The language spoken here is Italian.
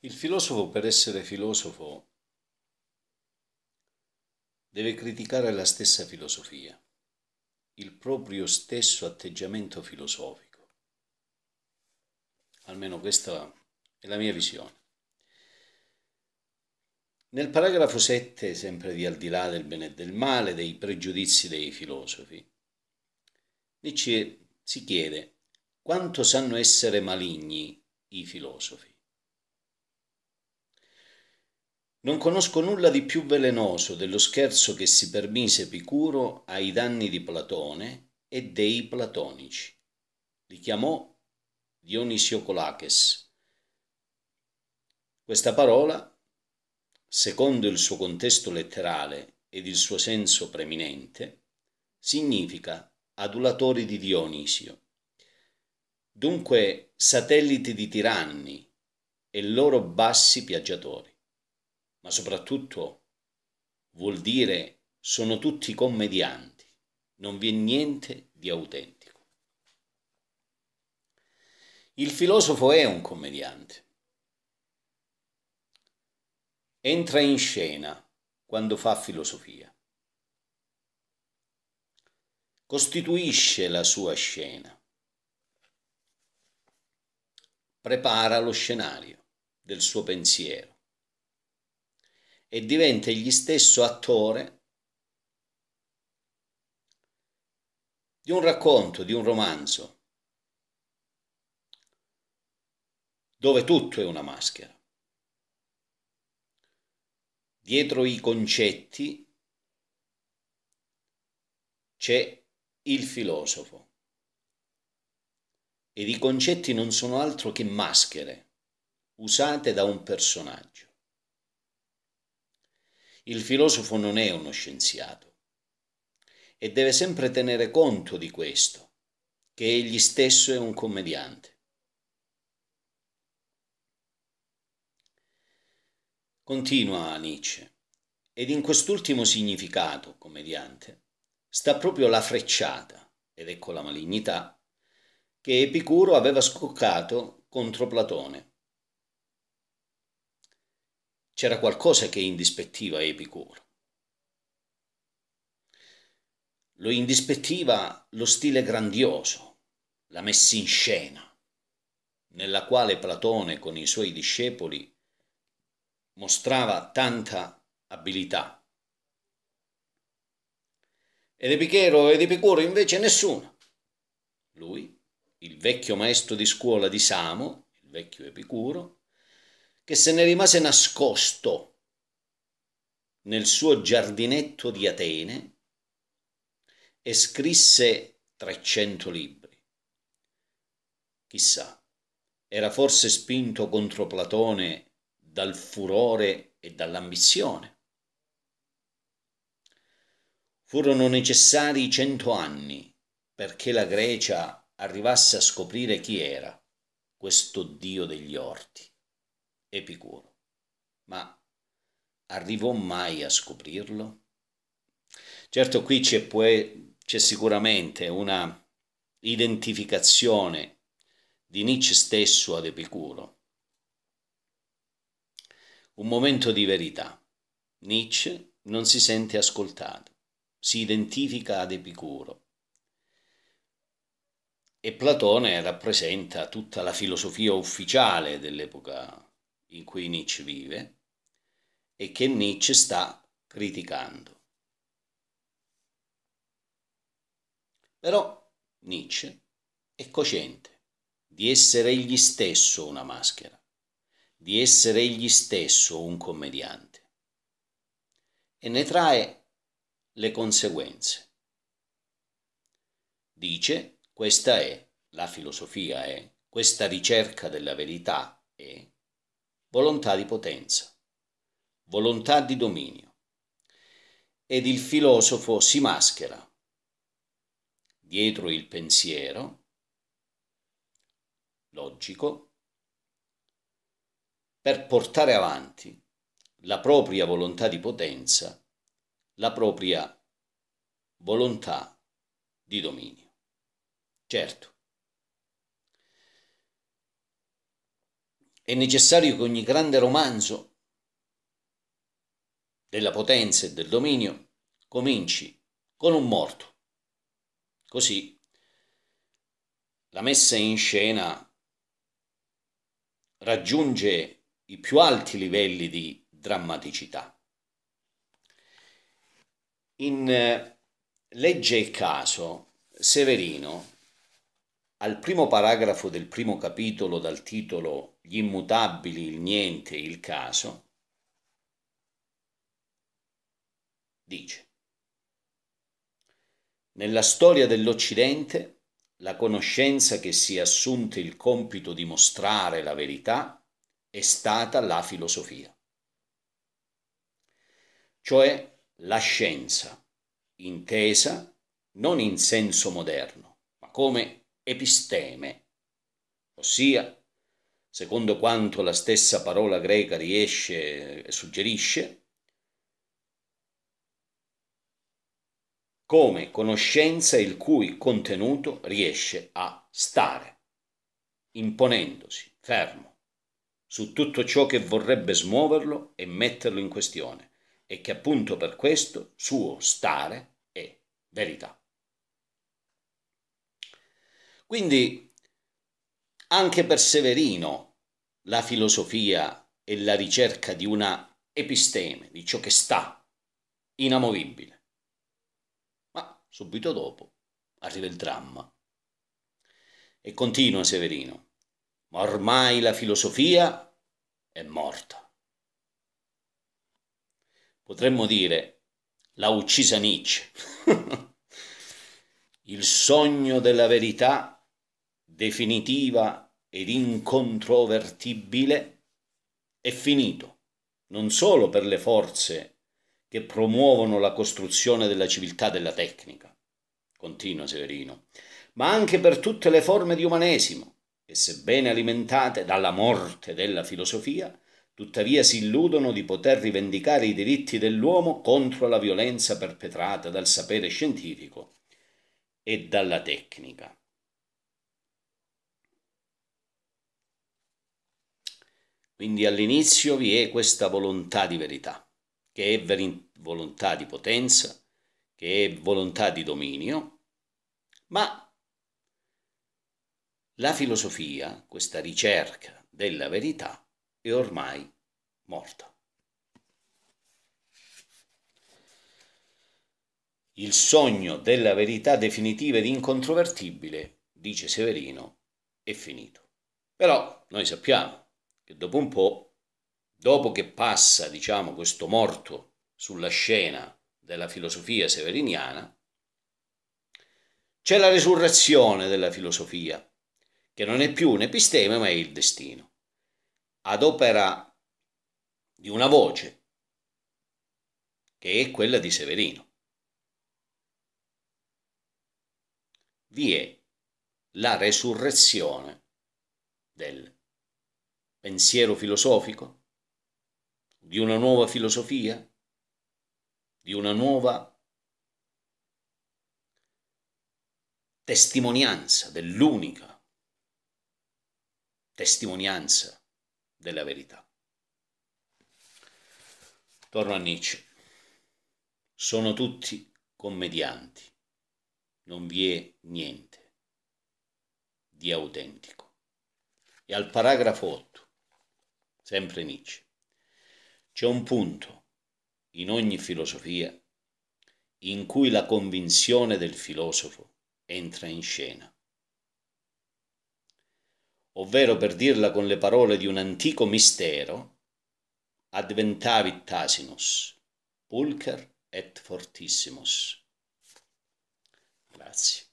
Il filosofo per essere filosofo deve criticare la stessa filosofia, il proprio stesso atteggiamento filosofico. Almeno questa è la mia visione. Nel paragrafo 7, sempre di al di là del bene e del male, dei pregiudizi dei filosofi, Nietzsche si chiede quanto sanno essere maligni i filosofi. Non conosco nulla di più velenoso dello scherzo che si permise Epicuro ai danni di Platone e dei platonici. Li chiamò Dionisiocolaches. Questa parola, secondo il suo contesto letterale ed il suo senso preminente, significa adulatori di Dionisio. Dunque satelliti di tiranni e loro bassi piaggiatori ma soprattutto vuol dire sono tutti commedianti, non vi è niente di autentico. Il filosofo è un commediante. Entra in scena quando fa filosofia. Costituisce la sua scena. Prepara lo scenario del suo pensiero e diventa egli stesso attore di un racconto, di un romanzo, dove tutto è una maschera. Dietro i concetti c'è il filosofo ed i concetti non sono altro che maschere usate da un personaggio. Il filosofo non è uno scienziato e deve sempre tenere conto di questo, che egli stesso è un commediante. Continua Nietzsche, ed in quest'ultimo significato, commediante, sta proprio la frecciata, ed ecco la malignità, che Epicuro aveva scoccato contro Platone c'era qualcosa che indispettiva Epicuro. Lo indispettiva lo stile grandioso, la messa in scena, nella quale Platone con i suoi discepoli mostrava tanta abilità. Ed Epichero ed Epicuro invece nessuno. Lui, il vecchio maestro di scuola di Samo, il vecchio Epicuro, che se ne rimase nascosto nel suo giardinetto di Atene e scrisse 300 libri. Chissà, era forse spinto contro Platone dal furore e dall'ambizione. Furono necessari cento anni perché la Grecia arrivasse a scoprire chi era questo dio degli orti. Epicuro. Ma arrivò mai a scoprirlo? Certo qui c'è, c'è sicuramente una identificazione di Nietzsche stesso ad Epicuro. Un momento di verità. Nietzsche non si sente ascoltato, si identifica ad Epicuro. E Platone rappresenta tutta la filosofia ufficiale dell'epoca in cui Nietzsche vive e che Nietzsche sta criticando. Però Nietzsche è cosciente di essere egli stesso una maschera, di essere egli stesso un commediante e ne trae le conseguenze. Dice, questa è, la filosofia è, questa ricerca della verità è, volontà di potenza, volontà di dominio. Ed il filosofo si maschera dietro il pensiero logico per portare avanti la propria volontà di potenza, la propria volontà di dominio. Certo, è necessario che ogni grande romanzo della potenza e del dominio cominci con un morto. Così la messa in scena raggiunge i più alti livelli di drammaticità. In eh, Legge il caso, Severino, al primo paragrafo del primo capitolo dal titolo Gli immutabili, il niente, il caso, dice Nella storia dell'Occidente la conoscenza che si è assunta il compito di mostrare la verità è stata la filosofia, cioè la scienza, intesa non in senso moderno, ma come episteme, ossia, secondo quanto la stessa parola greca riesce e suggerisce, come conoscenza il cui contenuto riesce a stare, imponendosi fermo su tutto ciò che vorrebbe smuoverlo e metterlo in questione e che appunto per questo suo stare è verità. Quindi anche per Severino la filosofia è la ricerca di una episteme, di ciò che sta, inamovibile subito dopo arriva il dramma. E continua Severino, ma ormai la filosofia è morta. Potremmo dire, l'ha uccisa Nietzsche. il sogno della verità definitiva ed incontrovertibile è finito, non solo per le forze che promuovono la costruzione della civiltà della tecnica, continua Severino, ma anche per tutte le forme di umanesimo, che sebbene alimentate dalla morte della filosofia, tuttavia si illudono di poter rivendicare i diritti dell'uomo contro la violenza perpetrata dal sapere scientifico e dalla tecnica. Quindi all'inizio vi è questa volontà di verità che è volontà di potenza, che è volontà di dominio, ma la filosofia, questa ricerca della verità, è ormai morta. Il sogno della verità definitiva ed incontrovertibile, dice Severino, è finito. Però noi sappiamo che dopo un po' dopo che passa, diciamo, questo morto sulla scena della filosofia severiniana, c'è la resurrezione della filosofia, che non è più un episteme ma è il destino, ad opera di una voce, che è quella di Severino. Vi è la resurrezione del pensiero filosofico, di una nuova filosofia, di una nuova testimonianza dell'unica testimonianza della verità. Torno a Nietzsche. Sono tutti commedianti, non vi è niente di autentico. E al paragrafo 8, sempre Nietzsche. C'è un punto in ogni filosofia in cui la convinzione del filosofo entra in scena. Ovvero, per dirla con le parole di un antico mistero, adventavit tasinus, pulcher et fortissimus. Grazie.